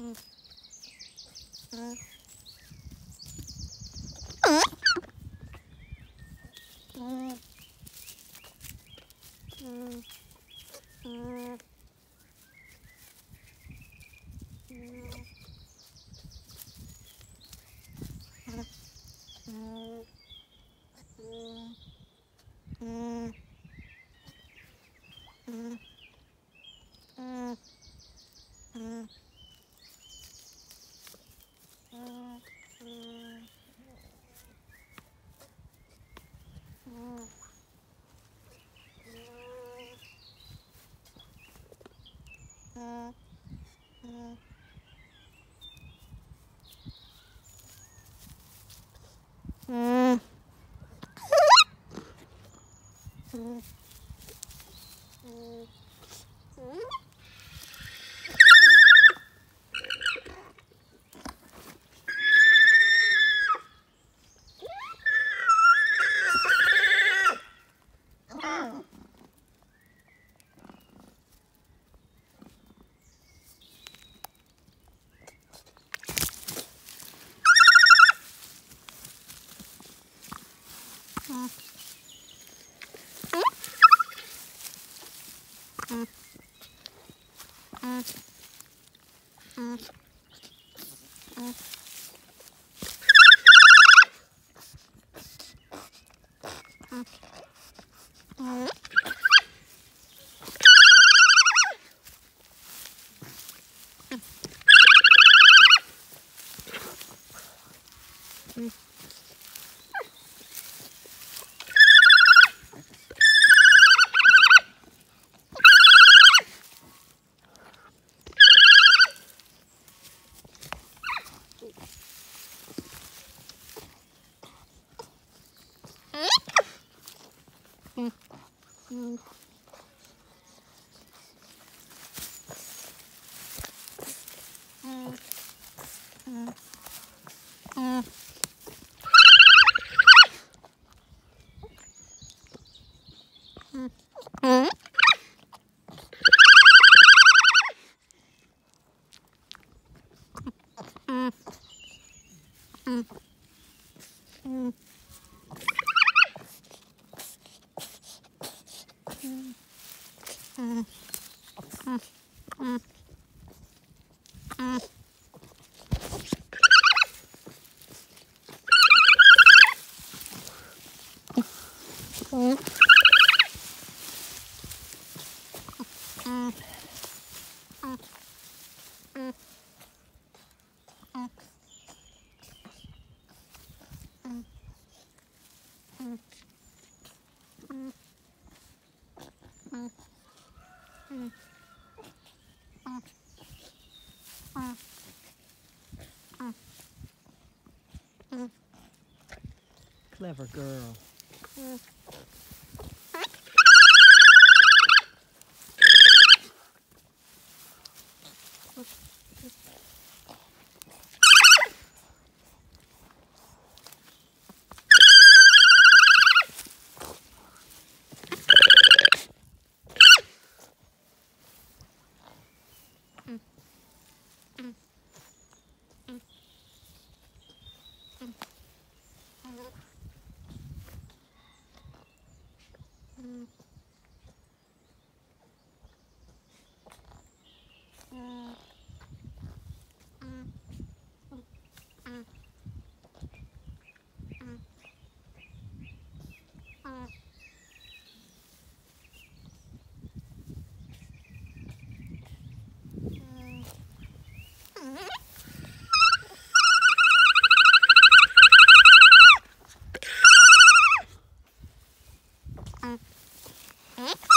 응. 응. 응? 응. 응. 응. Mm-hmm. 음. 음. 음? Mm-hmm. Mm-hmm. 응. 응. 응. 응. Mm. 음. 음. 음. 음. Clever girl. え？